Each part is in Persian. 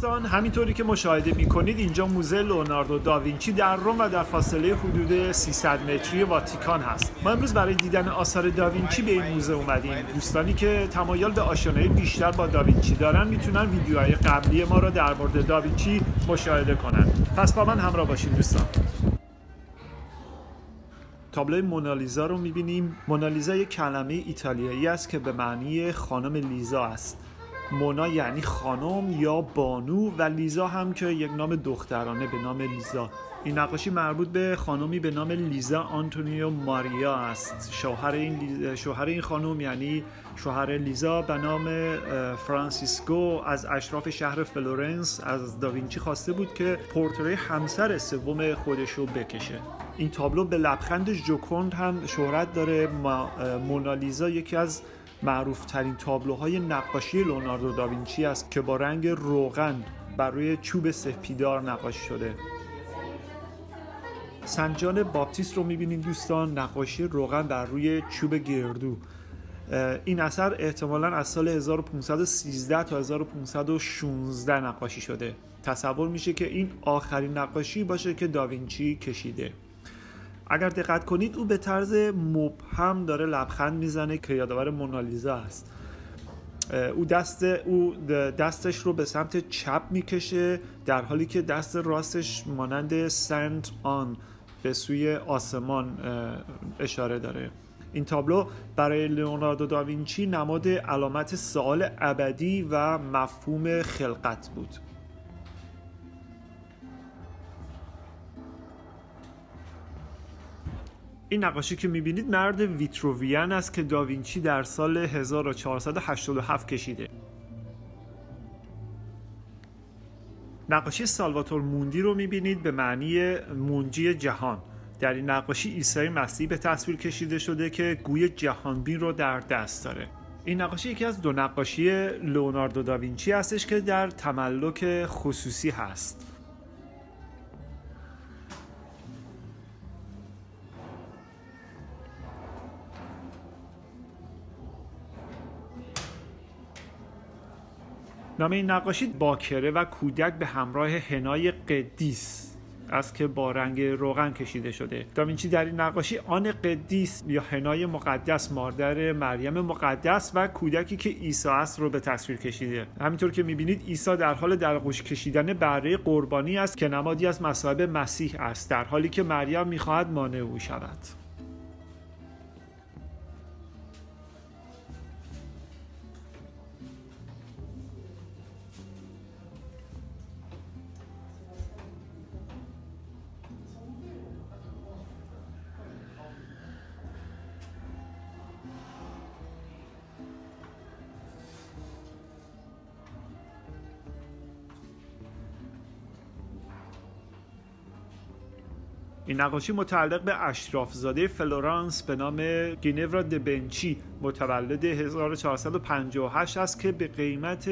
دوستان همینطوری که مشاهده می‌کنید اینجا موزه لوناردو داوینچی در روم و در فاصله حدود 300 متری واتیکان هست. ما امروز برای دیدن آثار داوینچی به این موزه اومدیم. دوستانی که تمایل به آشنایی بیشتر با داوینچی دارن می‌تونن ویدیوهای قبلی ما را در مورد داوینچی مشاهده کنن. پس با من همراه باشید دوستان. تابلو مونالیزا رو می‌بینیم. مونالیزا یک کلمه ایتالیایی است که به معنی خانم لیزا است. مونا یعنی خانم یا بانو و لیزا هم که یک نام دخترانه به نام لیزا. این نقاشی مربوط به خانمی به نام لیزا آنتونیو ماریا است. شوهر این, شوهر این خانم یعنی شوهر لیزا به نام فرانسیسکو از اشراف شهر فلورنس از داوینچی خواسته بود که پرتره همسر سوم خودش رو بکشه. این تابلو به لبخند جوکوند هم شهرت داره. مونالیزا یکی از معروف ترین تابلوهای نقاشی لوناردو داوینچی است که با رنگ روغن بر روی چوب سپیدار نقاشی شده. سنجان باپتیست رو می‌بینید دوستان نقاشی روغن بر روی چوب گردو. این اثر احتمالا از سال 1513 تا 1516 نقاشی شده. تصور میشه که این آخرین نقاشی باشه که داوینچی کشیده. اگر دقت کنید او به طرز مبهم داره لبخند می‌زنه که یادآور مونالیزا است او دست او دستش رو به سمت چپ می‌کشه در حالی که دست راستش مانند سنت آن به سوی آسمان اشاره داره. این تابلو برای لئوناردو داوینچی نماد علامت سوال ابدی و مفهوم خلقت بود. این نقاشی که می‌بینید مرد ویتروویان است که داوینچی در سال 1487 کشیده. نقاشی سالواتور موندی رو می‌بینید به معنی منجی جهان. در این نقاشی عیسی مسیح به تصویر کشیده شده که گوی جهانبین رو در دست داره. این نقاشی یکی از دو نقاشی لئوناردو داوینچی هستش که در تملک خصوصی هست. نام این نقاشی باکره و کودک به همراه هنای قدیس است که با رنگ روغن کشیده شده. داوینچی در این نقاشی؟ آن قدیس یا هنای مقدس مادر مریم مقدس و کودکی که عیسی است رو به تصویر کشیده. همینطور که می‌بینید عیسی در حال در آغوش کشیدن بره قربانی است که نمادی از مصائب مسیح است در حالی که مریم می‌خواهد مانع او شود. این نقاشی متعلق به اشرافزاده فلورانس به نام گینورا دبنچی متولد 1458 است که به قیمت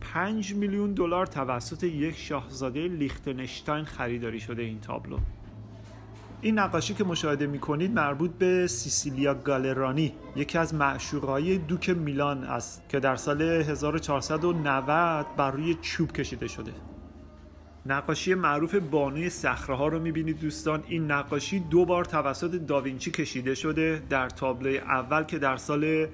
5 میلیون دلار توسط یک شاهزاده لیختنشتاین خریداری شده این تابلو. این نقاشی که مشاهده می کنید مربوط به سیسیلیا گالرانی یکی از معشوقهای دوک میلان است که در سال 1490 بر روی چوب کشیده شده. نقاشی معروف بانوی صخره ها رو می‌بینید دوستان. این نقاشی دو بار توسط داوینچی کشیده شده در تابلوی اول که در سال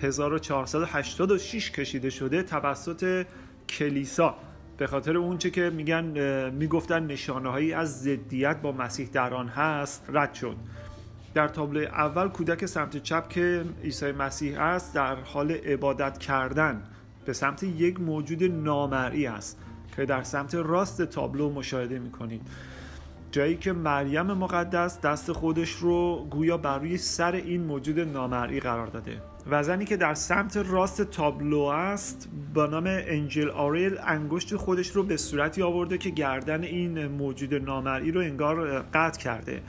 1486 کشیده شده توسط کلیسا. به خاطر اونچه که میگن می‌گفتن نشانه هایی از ضدیت با مسیح در آن هست رد شد. در تابلوی اول کودک سمت چپ که عیسی مسیح است در حال عبادت کردن به سمت یک موجود نامرئی است. که در سمت راست تابلو مشاهده می‌کنید. جایی که مریم مقدس دست خودش رو گویا بر روی سر این موجود نامرئی قرار داده. و زنی که در سمت راست تابلو است با نام انجل آریل انگشت خودش رو به صورتی آورده که گردن این موجود نامرئی رو انگار قطع کرده.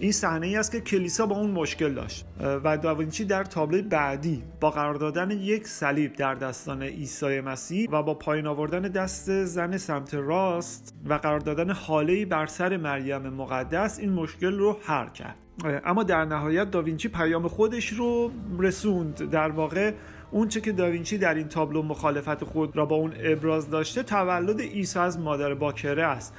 این صحنه ای است که کلیسا با اون مشکل داشت. و داوینچی در تابلو بعدی با قرار دادن یک صلیب در دستان عیسی مسیح و با پایین آوردن دست زن سمت راست و قرار دادن حاله بر سر مریم مقدس این مشکل رو حل کرد. اما در نهایت داوینچی پیام خودش رو رسوند. در واقع اونچه که داوینچی در این تابلو مخالفت خود را با اون ابراز داشته تولد عیسی از مادر باکره است.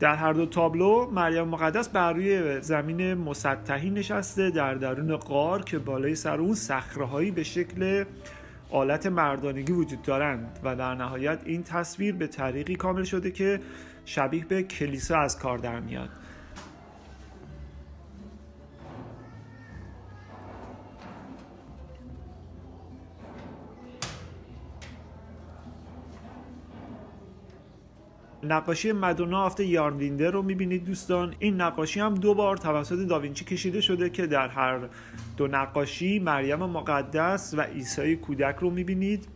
در هر دو تابلو مریم مقدس بر روی زمین مسطحی نشسته در درون غار که بالای سر اون صخرههایی به شکل آلت مردانگی وجود دارند و در نهایت این تصویر به طریقی کامل شده که شبیه به کلیسا از کار در میاد. نقاشی مدونا آفت یارنلینده رو می‌بینید دوستان. این نقاشی هم دو بار توسط داوینچی کشیده شده که در هر دو نقاشی مریم مقدس و عیسی کودک رو می‌بینید.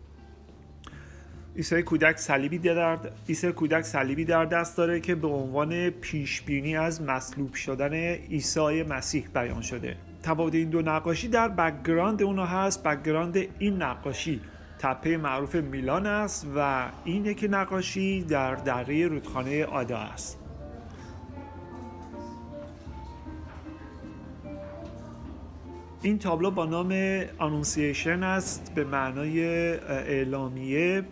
عیسی کودک صلیبی در عیسی کودک صلیبی در دست داره که به عنوان پیش بینی از مصلوب شدن عیسی مسیح بیان شده. تفاوت این دو نقاشی در background اونها هست. background این نقاشی تپه معروف میلان است و این یکی نقاشی در دره رودخانه آدا است. این تابلو با نام آنونسیشن است به معنای اعلامیه.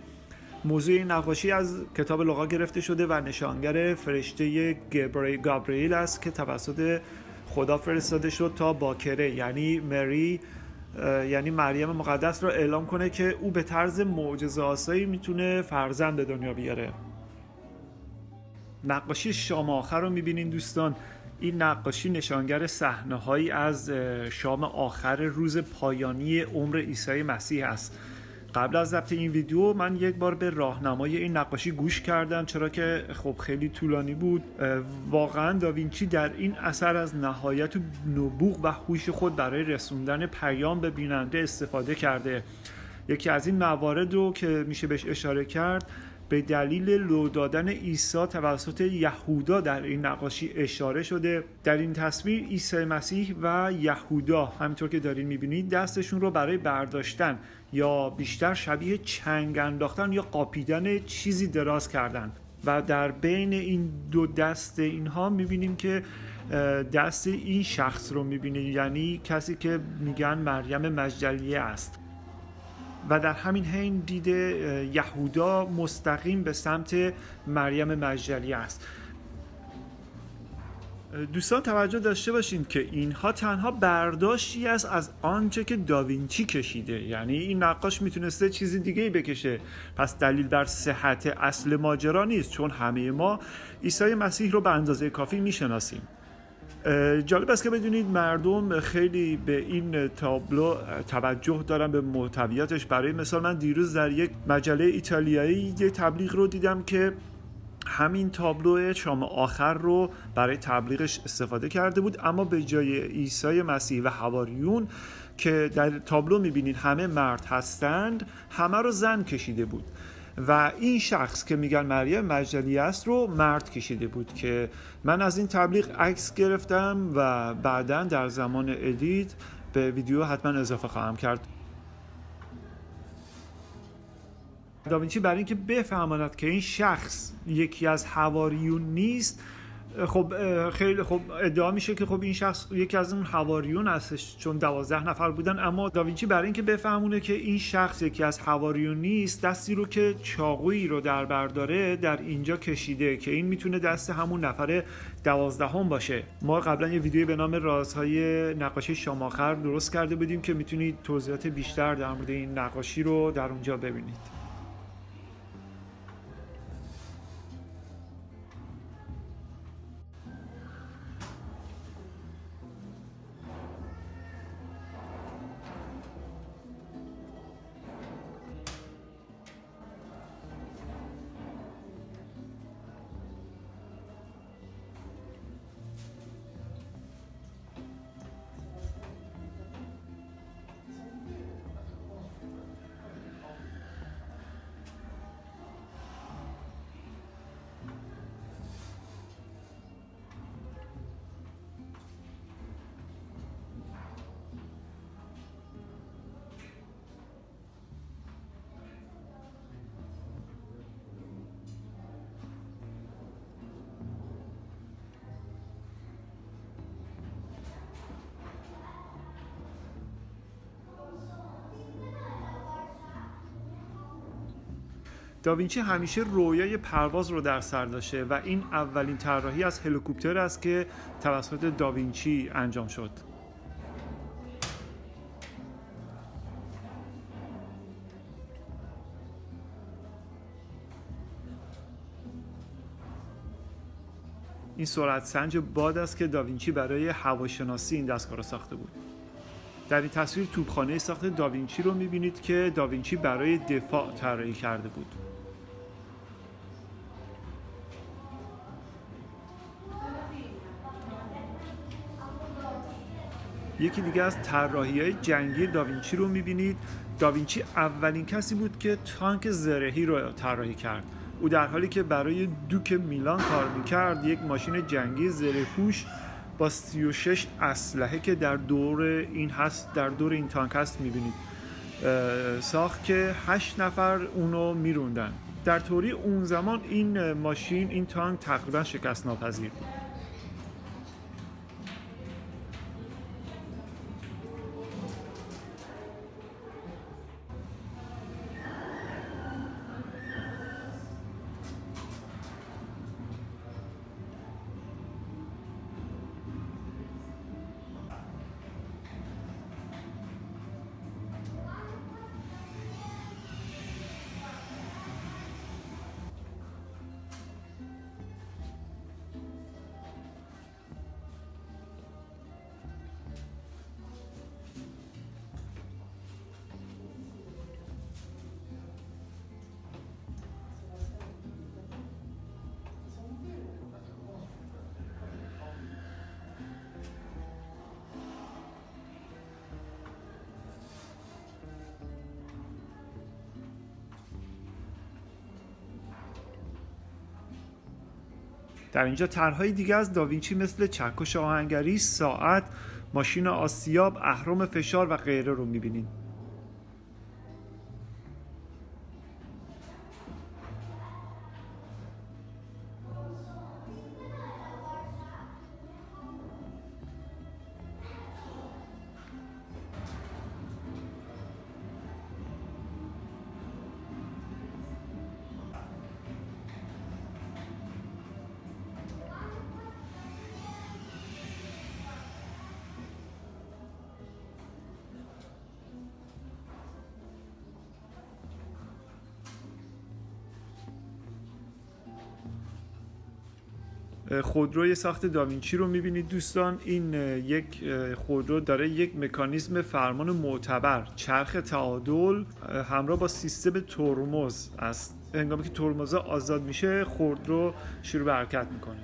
موضوع نقاشی از کتاب لغا گرفته شده و نشانگر فرشته گابریل است که توسط خدا فرستاده شد تا باکره یعنی مری یعنی مریم مقدس را اعلام کنه که او به طرز معجزه آسایی می‌تونه فرزند دنیا بیاره. نقاشی شام آخر رو می‌بینین دوستان. این نقاشی نشانگر صحنه هایی از شام آخر روز پایانی عمر عیسی مسیح است. قبل از ضبط این ویدیو من یک بار به راهنمای این نقاشی گوش کردم چرا که خب خیلی طولانی بود. واقعا داوینچی در این اثر از نهایت نبوغ و هوش خود برای رسوندن پیام به بیننده استفاده کرده. یکی از این موارد رو که میشه بهش اشاره کرد به دلیل لو دادن عیسی توسط یهودا در این نقاشی اشاره شده. در این تصویر عیسی مسیح و یهودا همینطور که دارین می‌بینید دستشون رو برای برداشتن یا بیشتر شبیه چنگ انداختن یا قاپیدن چیزی دراز کردن و در بین این دو دست اینها می‌بینیم که دست این شخص رو می‌بینید. یعنی کسی که میگن مریم مجدلیه است. و در همین حین دیده یهودا مستقیم به سمت مریم مجدلیه است. دوستان توجه داشته باشین که اینها تنها برداشتی است از آنچه که داوینچی کشیده. یعنی این نقاش می‌تونسته چیزی دیگه ای بکشه. پس دلیل بر صحت اصل ماجرا نیست چون همه ما عیسی مسیح رو به اندازه کافی می‌شناسیم. جالب است که بدونید مردم خیلی به این تابلو توجه دارن به محتویاتش. برای مثال من دیروز در یک مجله ایتالیایی یه تبلیغ رو دیدم که همین تابلو شام آخر رو برای تبلیغش استفاده کرده بود. اما به جای عیسی مسیح و حواریون که در تابلو می‌بینید همه مرد هستند همه رو زن کشیده بود. و این شخص که میگن مریم مجدلی است رو مرد کشیده بود که من از این تبلیغ عکس گرفتم و بعدا در زمان ادیت به ویدیو حتما اضافه خواهم کرد. داوینچی برای اینکه بفهماند که این شخص یکی از حواریون نیست خب خیلی خب ادعا میشه که خب این شخص یکی از اون حواریون هستش چون دوازده نفر بودن اما داوینچی برای اینکه بفهمونه که این شخص یکی از حواریون نیست دستی رو که چاقویی رو در برداره در اینجا کشیده که این می‌تونه دست همون نفر دوازدهم باشه. ما قبلا یه ویدیوی به نام رازهای نقاشی شاماخر درست کرده بودیم که می‌تونید توضیحات بیشتر در مورد این نقاشی رو در اونجا ببینید. داوینچی همیشه رویای پرواز رو در سر داشته و این اولین طراحی از هلیکوپتر است که توسط داوینچی انجام شد. این سرعت سنج باد است که داوینچی برای هواشناسی این دستگاه را ساخته بود. در این تصویر توپخانه ساخت داوینچی رو می‌بینید که داوینچی برای دفاع طراحی کرده بود. یکی دیگه از طراحی های جنگی داوینچی رو می‌بینید. داوینچی اولین کسی بود که تانک زرهی رو طراحی کرد. او در حالی که برای دوک میلان کار می‌کرد یک ماشین جنگی زره پوش با 36 اسلحه که در دور این هست در دور این تانک هست می‌بینید ساخت که 8 نفر اونو میروندن. در طوری اون زمان این ماشین این تانک تقریبا شکست ناپذیر بود. در اینجا طرحهای دیگه از داوینچی مثل چکش آهنگری، ساعت، ماشین آسیاب، اهرام فشار و غیره رو می‌بینید. خودروی ساخت داوینچی رو می‌بینید دوستان. این یک خودرو داره یک مکانیزم فرمان معتبر چرخ تعادل همراه با سیستم ترمز است. هنگامی که ترمزا آزاد میشه خودرو شروع به حرکت می‌کنه.